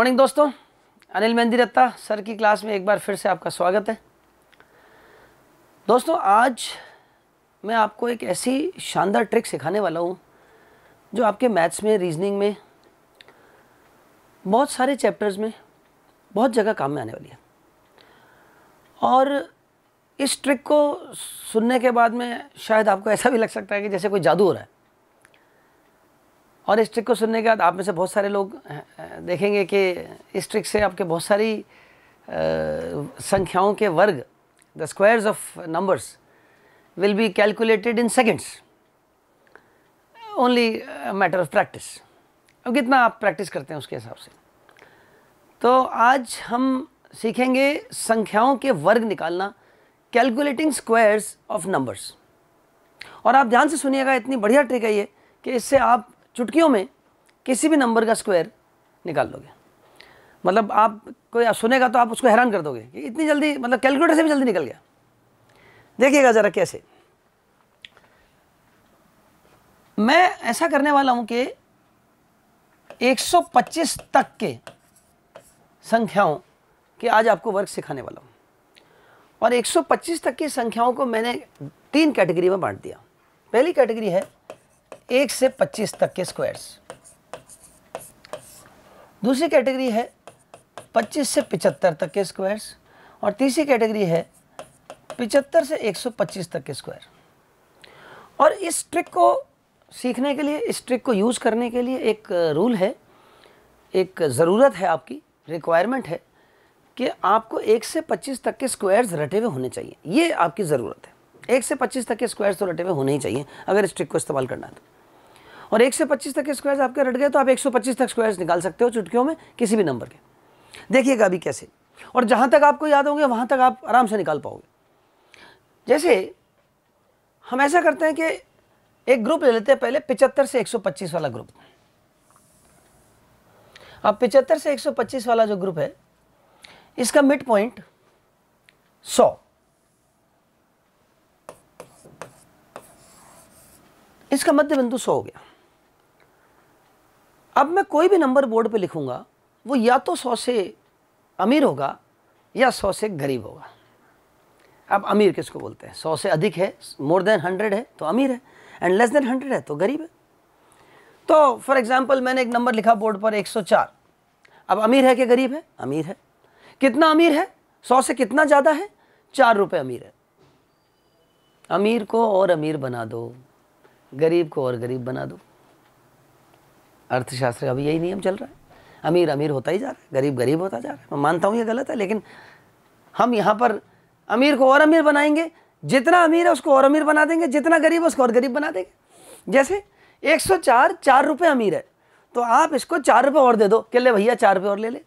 Morning दोस्तों। Anil Mehndi Ratta sir की class में एक बार फिर से आपका स्वागत है। दोस्तों, आज मैं आपको एक ऐसी शानदार ट्रिक सिखाने वाला हूँ, जो आपके मैथ्स में, रीजनिंग में, बहुत सारे चैप्टर्स में, बहुत जगह काम में आने वाली है। और इस ट्रिक को सुनने के बाद में शायद आपको ऐसा भी लग सकता है कि जैसे कोई जादू हो रहा है। और इस ट्रिक को सुनने के बाद आप में से बहुत सारे लोग देखेंगे कि इस ट्रिक से आपके बहुत सारी संख्याओं के वर्ग the squares of numbers will be calculated in seconds only matter of practice अब कितना आप प्रैक्टिस करते हैं उसके हिसाब से? तो आज हम सीखेंगे संख्याओं के वर्ग निकालना कैलकुलेटिंग स्क्वायर्स ऑफ़ नंबर्स और आप ध्यान से सुनिएगा, इतनी बढ़िया ट्रिक है ये, कि इससे आप चुटकियों में किसी भी नंबर का स्क्वायर निकाल लोगे। मतलब आप कोई सुनेगा तो आप उसको हैरान कर दोगे कि इतनी जल्दी मतलब कैलकुलेटर से भी जल्दी निकल गया। देखिएगा ज़रा कैसे। मैं ऐसा करने वाला हूँ कि 125 तक के संख्याओं के आज आपको वर्ग सिखाने वाला हूँ। और 125 तक की संख्याओं को मैंने तीन कैटेगरी में बांट दिया। पहली कैटेगरी है एक से पच्चीस तक के स्क्वायर्स दूसरी कैटेगरी है पच्चीस से पिचहत्तर तक के स्क्वायर्स और तीसरी कैटेगरी है पिचहत्तर से एक सौ पच्चीस तक के स्क्वायर और इस ट्रिक को सीखने के लिए, इस ट्रिक को यूज़ करने के लिए एक रूल है, एक ज़रूरत है आपकी रिक्वायरमेंट है कि आपको एक से पच्चीस तक के स्क्वायर्स रटे हुए होने चाहिए। ये आपकी ज़रूरत है। एक से पच्चीस तक के स्क्वायर्स तो रटे हुए होने ही चाहिए, अगर इस ट्रिक को इस्तेमाल करना है तो। और एक से पच्चीस तक के स्क्वायर्स आपके रट गए तो आप एक सौ पच्चीस तक स्क्वायर्स निकाल सकते हो चुटकियों में, किसी भी नंबर के। देखिएगा अभी कैसे। और जहाँ तक आपको याद होंगे, वहाँ तक आप आराम से निकाल पाओगे। जैसे हम ऐसा करते हैं कि एक ग्रुप ले लेते हैं, पहले पिचहत्तर से 125 वाला ग्रुप अब पिचहत्तर से 125 वाला जो ग्रुप है, इसका मिड पॉइंट 100 इसका मध्य बिंदु 100 हो गया। अब मैं कोई भी नंबर बोर्ड पे लिखूँगा, वो या तो सौ से अमीर होगा, या सौ से गरीब होगा। अब अमीर किसको बोलते हैं? सौ से अधिक है, मोर देन हंड्रेड है तो अमीर है, एंड लेस देन हंड्रेड है तो गरीब है। तो फॉर एग्ज़ाम्पल मैंने एक नंबर लिखा बोर्ड पर 104 अब अमीर है कि गरीब है? अमीर है। कितना अमीर है? सौ से कितना ज़्यादा है? चार रुपये अमीर है। अमीर को और अमीर बना दो, गरीब को और गरीब बना दो। अर्थशास्त्र का भी यही नियम चल रहा है। अमीर अमीर होता ही जा रहा है, गरीब गरीब होता जा रहा है। मैं मानता हूँ ये गलत है, लेकिन हम यहाँ पर अमीर को और अमीर बनाएँगे, जितना अमीर है उसको और अमीर बना देंगे, जितना गरीब है उसको और गरीब बना देंगे। जैसे 104 चार रुपये अमीर है तो आप इसको चार रुपये और दे दो कि ले भैया चार रुपये और ले ले।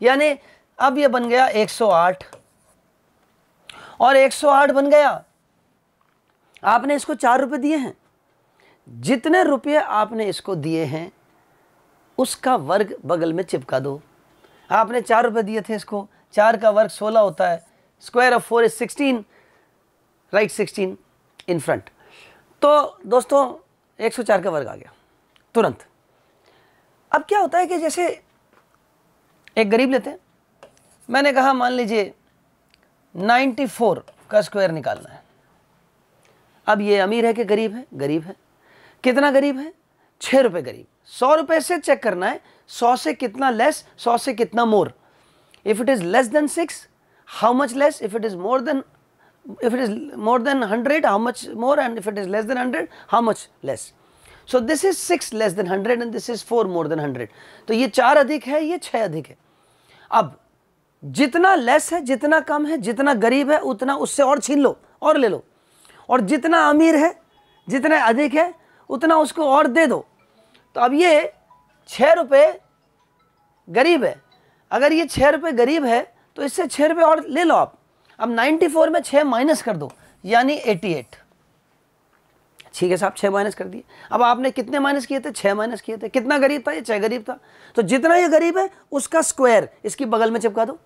यानी अब ये बन गया 108 और 108 बन गया। आपने इसको चार रुपये दिए हैं। जितने रुपये आपने इसको दिए हैं उसका वर्ग बगल में चिपका दो। आपने चार रुपये दिए थे इसको। चार का वर्ग सोलह होता है। Square of four is sixteen right sixteen in front तो दोस्तों, एक सौ चार का वर्ग आ गया। तुरंत। अब क्या होता है कि जैसे एक गरीब लेते हैं। मैंने कहा, मान लीजिए नाइन्टी फोर का स्क्वायर निकालना है। अब ये अमीर है कि गरीब है? गरीब है। कितना गरीब है? छः रुपये गरीब। सौ रुपए से चेक करना है, सौ से कितना लेस सौ से कितना more if it is less than six how much less if it is more than if it is more than hundred how much more and if it is less than hundred how much less so this is six less than hundred and this is four more than hundred तो ये चार अधिक है, ये छह अधिक है। अब, जितना लेस है, जितना कम है, जितना गरीब है, उतना उससे और छीन लो, और ले लो। और जितना अमीर है, जितना अधिक है, उतना उसको और दे दो। तो अब ये छः रुपये गरीब है। अगर ये छः रुपये गरीब है तो इससे छः रुपये और ले लो आप। अब नाइन्टी फोर में छः माइनस कर दो, यानी एटी एट। ठीक है साहब छः माइनस कर दिए। अब आपने कितने माइनस किए थे? छः माइनस किए थे। कितना गरीब था ये? छः गरीब था। तो जितना ये गरीब है, उसका स्क्वायर इसकी बगल में चिपका दो।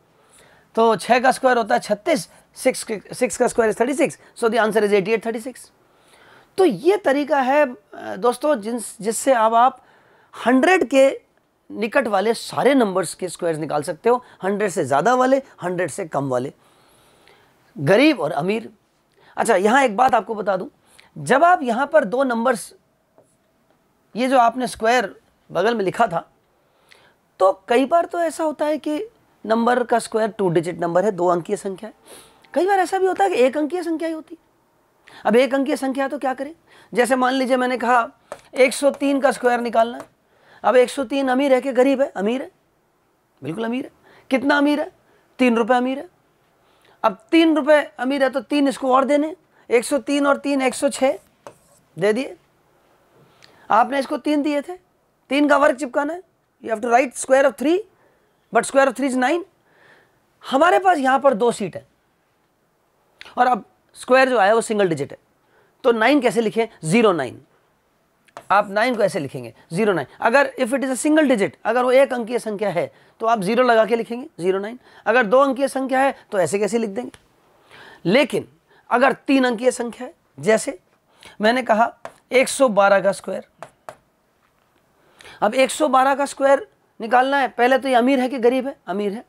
तो छः का स्क्वायर होता है छत्तीस, सिक्स सिक्स का square is thirty six. So the answer is eighty eight, thirty six. तो ये तरीका है, दोस्तों, जिन, जिससे अब आप हंड्रेड के निकट वाले सारे नंबर्स के स्क्वायर्स निकाल सकते हो। हंड्रेड से ज़्यादा वाले, हंड्रेड से कम वाले। गरीब और अमीर। अच्छा यहाँ एक बात आपको बता दूँ। जब आप यहाँ पर दो नंबर्स ये जो आपने स्क्वायर बगल में लिखा था तो कई बार तो ऐसा होता है कि नंबर का स्क्वायर टू डिजिट नंबर है, दो अंकीय संख्या है। कई बार ऐसा भी होता है कि एक अंकीय संख्या ही होती। अब एक अंकीय संख्या तो क्या करें? जैसे मान लीजिए मैंने कहा 103 का स्क्वायर निकालना है। अब 103 अमीर है कि गरीब है? अमीर है। बिल्कुल अमीर है। कितना अमीर है? तीन रुपये अमीर है। अब तीन रुपये अमीर है तो तीन इसको और देने। 103 और तीन 106 दे दिए। आपने इसको तीन दिए थे। तीन का वर्ग चिपकाना है। You have to write square of three but square of three is nine हमारे पास यहाँ पर दो सीट है। और अब स्क्वायर जो आया वो सिंगल डिजिट है। तो नाइन कैसे लिखें? Zero nine. आप नाइन को ऐसे लिखेंगे, ज़ीरो नाइन। अगर if it is a single digit अगर वो एक अंकीय संख्या है तो आप ज़ीरो लगा के लिखेंगे, ज़ीरो नाइन। अगर दो अंकीय संख्या है तो ऐसे कैसे लिख देंगे? लेकिन अगर तीन अंकीय संख्या है, जैसे मैंने कहा 112 का स्क्वायर अब 112 का स्क्वायर निकालना है। पहले तो ये अमीर है कि गरीब है? अमीर है।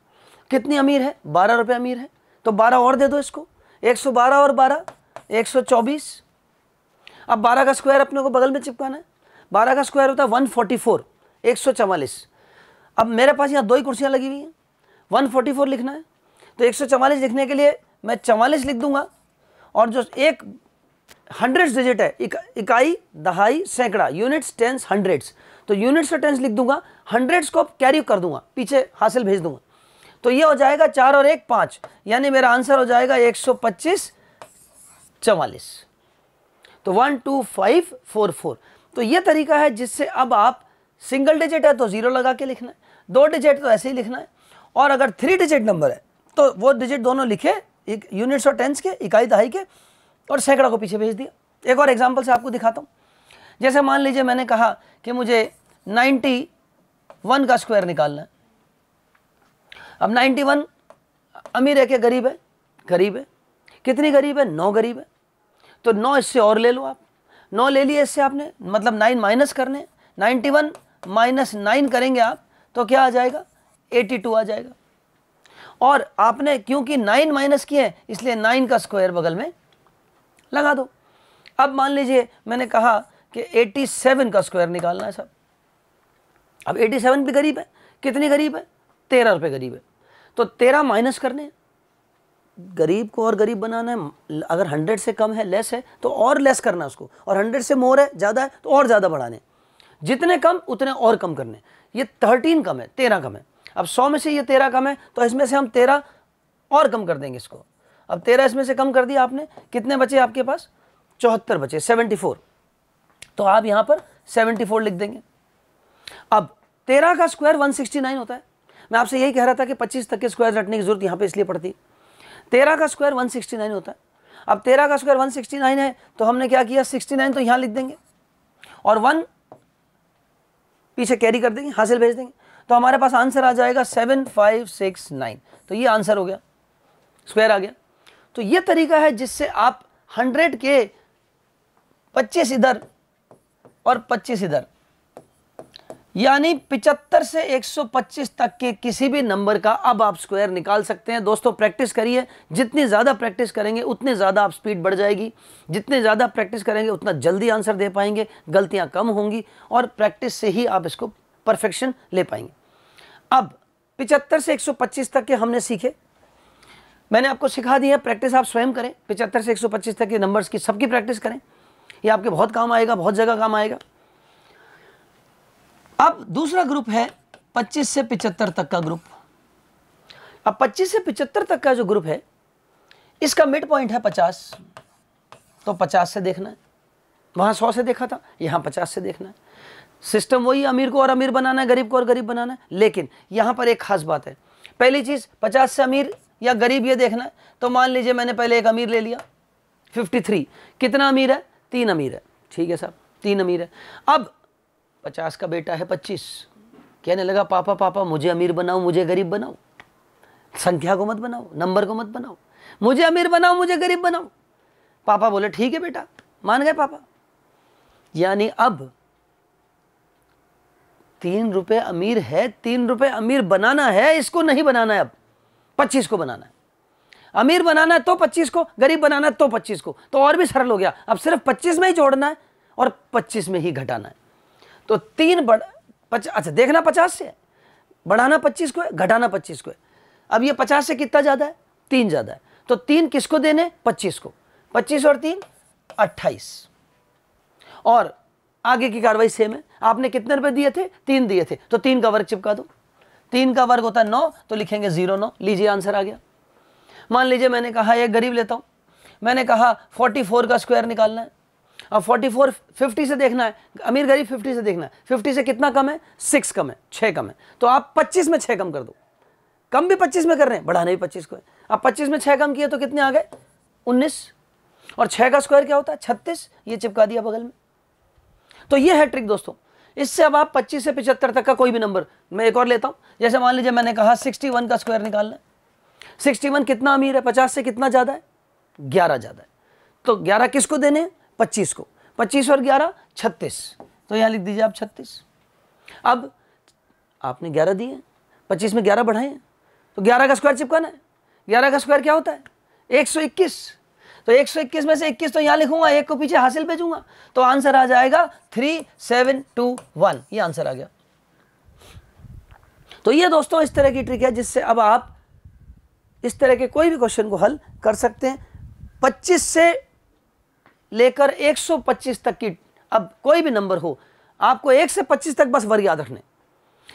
कितनी अमीर है? बारह रुपये अमीर है। तो बारह और दे दो इसको। 112 और बारह 124 अब 12 का स्क्वायर अपने को बगल में चिपकाना है। 12 का स्क्वायर होता है 144 144 अब मेरे पास यहाँ दो ही कुर्सियाँ लगी हुई हैं। 144 लिखना है। तो 144 लिखने के लिए मैं चवालीस लिख दूँगा। और जो एक हंड्रेड्स डिजिट है इक, इकाई दहाई सैकड़ा यूनिट्स टेंस हंड्रेड्स तो यूनिट्स का टेंस लिख दूँगा। हंड्रेड्स को कैरी कर दूँगा। पीछे हासिल भेज दूँगा। तो ये हो जाएगा चार और एक पाँच। यानी मेरा आंसर हो जाएगा एक सौ पच्चीस चवालीस। तो one, two, five, four four. तो ये तरीका है जिससे अब आप सिंगल डिजिट है तो ज़ीरो लगा के लिखना है। दो डिजिट तो ऐसे ही लिखना है। और अगर थ्री डिजिट नंबर है तो वो डिजिट दोनों लिखे, एक यूनिट्स और टेंस के, इकाई दहाई के, और सैकड़ा को पीछे भेज दिया। एक और एग्ज़ाम्पल से आपको दिखाता हूँ। जैसे मान लीजिए मैंने कहा कि मुझे नाइन्टी वन का स्क्वायर निकालना है। अब नाइन्टी वन अमीर है क्या? गरीब है। गरीब है। कितनी गरीब है? नौ गरीब है। तो नौ इससे और ले लो आप। नौ ले लिए इससे आपने मतलब नाइन माइनस करने। नाइन्टी वन माइनस नाइन करेंगे आप तो क्या आ जाएगा? एटी टू आ जाएगा। और आपने, क्योंकि नाइन माइनस किए हैं, इसलिए नाइन का स्क्वायर बगल में लगा दो। अब मान लीजिए, मैंने कहा कि 87 का स्क्वायर निकालना है सब। अब 87 भी गरीब है। कितनी गरीब है? तेरह रुपये गरीब है। तो तेरह माइनस करने गरीब को और गरीब बनाना है, अगर हंड्रेड से कम है, लेस है तो और लेस करना उसको। और हंड्रेड से मोर है, ज़्यादा है तो और ज़्यादा बढ़ाने जितने कम, उतने और कम करने ये थर्टीन कम है, तेरह कम है। अब सौ में से ये तेरह कम है तो इसमें से हम तेरह और कम कर देंगे इसको। अब तेरह इसमें से कम कर दिया आपने, कितने बचे आपके पास? चौहत्तर बचे सेवेंटी फोर तो आप यहाँ पर सेवेंटी फोर लिख देंगे। अब तेरह का स्क्वायर वन सिक्सटी नाइन होता है। मैं आपसे यही कह रहा था कि पच्चीस तक के स्क्वायर रटने की ज़रूरत यहाँ पे इसलिए पड़ती। तेरह का स्क्वायर वन सिक्सटी नाइन होता है। अब तेरह का स्क्वायर वन सिक्सटी नाइन है तो हमने क्या किया? सिक्सटी नाइन तो यहाँ लिख देंगे। और वन पीछे कैरी कर देंगे, हासिल भेज देंगे। तो हमारे पास आंसर आ जाएगा सेवन फाइव सिक्स नाइन तो ये आंसर हो गया। स्क्वायर आ गया। तो ये तरीका है जिससे आप हंड्रेड के पच्चीस इधर और पच्चीस इधर यानी 75 से 125 तक के किसी भी नंबर का अब आप स्क्वायर निकाल सकते हैं। दोस्तों, प्रैक्टिस करिए। जितनी ज़्यादा प्रैक्टिस करेंगे, उतनी ज़्यादा आप स्पीड बढ़ जाएगी। जितने ज़्यादा प्रैक्टिस करेंगे, उतना जल्दी आंसर दे पाएँगे। गलतियाँ कम होंगी और प्रैक्टिस से ही आप इसको परफेक्शन ले पाएँगे। अब, पिचहत्तर से 125 तक के हमने सीखे। मैंने आपको सिखा दिया प्रैक्टिस आप स्वयं करें। पिचहत्तर से 125 तक के नंबर्स की सबकी प्रैक्टिस करें। ये आपके बहुत काम आएगा, बहुत जगह काम आएगा। अब दूसरा ग्रुप है 25 से 75 तक का ग्रुप। अब 25 से 75 तक का जो ग्रुप है, इसका मिड पॉइंट है 50 तो 50 से देखना है। वहाँ 100 से देखा था, यहाँ 50 से देखना है। सिस्टम वही अमीर को और अमीर बनाना है, गरीब को और गरीब बनाना है। लेकिन यहाँ पर एक खास बात है। पहली चीज़ 50 से अमीर या गरीब ये देखना है। तो मान लीजिए मैंने पहले एक अमीर ले लिया 53 कितना अमीर है? तीन अमीर है। ठीक है साहब, तीन अमीर है। अब पचास का बेटा है पच्चीस। कहने लगा, पापा पापा, मुझे अमीर बनाओ, मुझे गरीब बनाओ। संख्या को मत बनाओ, नंबर को मत बनाओ। मुझे अमीर बनाओ, मुझे गरीब बनाओ। पापा बोले, ठीक है बेटा, मान गए पापा। यानी अब तीन रुपए अमीर है, तीन रुपए अमीर बनाना है, इसको नहीं बनाना है अब। पच्चीस को बनाना है। अमीर बनाना है तो पच्चीस को, गरीब बनाना है तो पच्चीस को। तो और भी सरल हो गया। अब सिर्फ़ पच्चीस में ही जोड़ना है और पच्चीस में ही घटाना है। तो तीन बड़ पच अच्छा देखना पचास से। बढ़ाना पच्चीस को है, घटाना पच्चीस को है। अब ये पचास से कितना ज़्यादा है? तीन ज़्यादा है। तो तीन किसको देने? पच्चीस को। पच्चीस और तीन, अट्ठाईस। और आगे की कार्रवाई सेम है। आपने कितने रुपए दिए थे? तीन दिए थे। तो तीन का वर्ग चिपका दो। तीन का वर्ग होता है नौ तो लिखेंगे ज़ीरो नौ। लीजिए आंसर आ गया। मान लीजिए मैंने कहा, एक गरीब लेता हूँ। मैंने कहा, फोर्टी फोर का स्क्वायर निकालना है। अब फोर्टी फोर फिफ्टी से देखना है। अमीर गरीब फिफ्टी से देखना है। फिफ्टी से कितना कम है? सिक्स कम है। छः कम है। तो आप पच्चीस में छः कम कर दो। कम भी पच्चीस में कर रहे हैं, बढ़ाने भी पच्चीस को है। अब पच्चीस में छः कम किए तो कितने आ गए? उन्नीस। और छः का स्क्वायर क्या होता है? छत्तीस। ये चिपका दिया बगल में। तो ये है ट्रिक दोस्तों। इससे अब आप 25 से 75 तक का कोई भी नंबर मैं एक और लेता हूँ। जैसे मान लीजिए मैंने कहा 61 का स्क्वायर निकालना है। 61 कितना अमीर है? 50 से कितना ज़्यादा है? 11 ज़्यादा है। तो 11 किसको देने हैं? 25 को। 25 और 11 36 तो यहाँ लिख दीजिए आप 36 अब आपने 11 दिए 25 में 11 बढ़ाए। तो 11 का स्क्वायर चिपकाना है। 11 का स्क्वायर क्या होता है? 121 तो 121 में से 21 तो यहाँ लिखूँगा, एक को पीछे हासिल भेजूँगा। तो आंसर आ जाएगा थ्री सेवन टू वन ये आंसर आ गया। तो ये दोस्तों इस तरह की ट्रिक है जिससे अब आप इस तरह के कोई भी क्वेश्चन को हल कर सकते हैं। 25 से लेकर 125 तक की, अब कोई भी नंबर हो, आपको एक से 25 तक बस वर्ग याद रखने।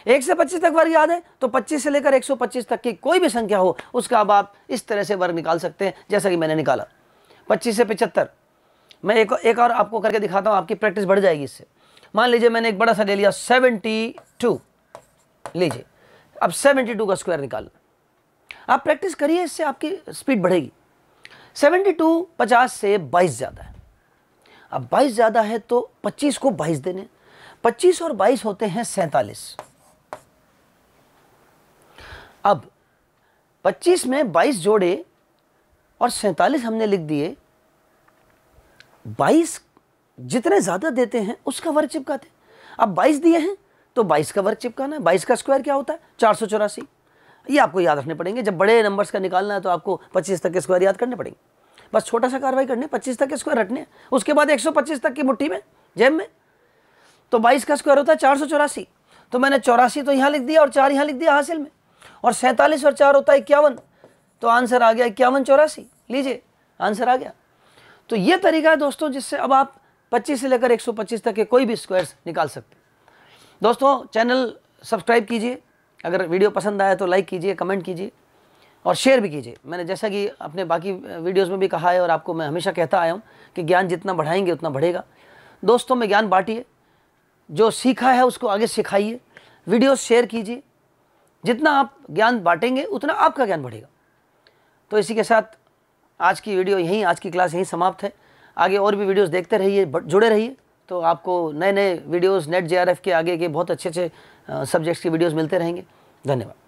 एक से 25 तक वर्ग याद है तो 25 से लेकर 125 तक की कोई भी संख्या हो, उसका अब आप इस तरह से वर्ग निकाल सकते हैं, जैसा कि मैंने निकाला। पच्चीस से पचहत्तर। मैं एक एक और आपको करके दिखाता हूँ, आपकी प्रैक्टिस बढ़ जाएगी इससे। मान लीजिए मैंने एक बड़ा सा ले लिया, सेवेंटी टू। लीजिए, अब सेवेंटी टू का स्क्वायर निकालना आप प्रैक्टिस करिए, इससे आपकी स्पीड बढ़ेगी। सेवेंटी टू पचास से बाईस ज़्यादा है। अब बाईस ज़्यादा है तो पच्चीस को बाईस देने। पच्चीस और बाईस होते हैं सैतालीस। अब पच्चीस में बाईस जोड़े और सैंतालीस हमने लिख दिए। बाईस जितने ज़्यादा देते हैं, उसका वर्ग चिपकाते अब बाईस दिए हैं तो बाईस का वर्ग चिपकाना है। बाईस का स्क्वायर क्या होता है? चार सौ चौरासी। ये आपको याद रखने पड़ेंगे। जब बड़े नंबर्स का निकालना है तो आपको पच्चीस तक के स्क्वायर याद करने पड़ेंगे। बस छोटा सा कार्रवाई करने पच्चीस तक के स्क्वायर रटने उसके बाद एक सौ पच्चीस तक की मुट्ठी में, जेब में। तो बाईस का स्क्वायर होता है, चार सौ चौरासी। तो मैंने चौरासी तो यहाँ लिख दिया और चार यहाँ लिख दिया हासिल में। और सैंतालीस और चार होता है इक्यावन। तो आंसर आ गया इक्यावन चौरासी। लीजिए, आंसर आ गया। तो ये तरीका है दोस्तों, जिससे अब आप 25 से लेकर 125 तक के कोई भी स्क्वायर्स निकाल सकते दोस्तों चैनल सब्सक्राइब कीजिए। अगर वीडियो पसंद आया तो लाइक कीजिए कमेंट कीजिए। और शेयर भी कीजिए। मैंने जैसा कि अपने बाकी वीडियोस में भी कहा है और आपको मैं हमेशा कहता आया हूँ कि ज्ञान जितना बढ़ाएँगे, उतना बढ़ेगा। दोस्तों, में ज्ञान बांटिए। जो सीखा है, उसको आगे सिखाइए। वीडियोस शेयर कीजिए। जितना आप ज्ञान बांटेंगे, उतना आपका ज्ञान बढ़ेगा। तो इसी के साथ आज की वीडियो यहीं, आज की क्लास यहीं समाप्त है। आगे और भी वीडियोस देखते रहिए जुड़े रहिए। तो आपको नए नए वीडियोस नेट जेआरएफ के आगे के बहुत अच्छे अच्छे सब्जेक्ट्स की वीडियोस मिलते रहेंगे। धन्यवाद।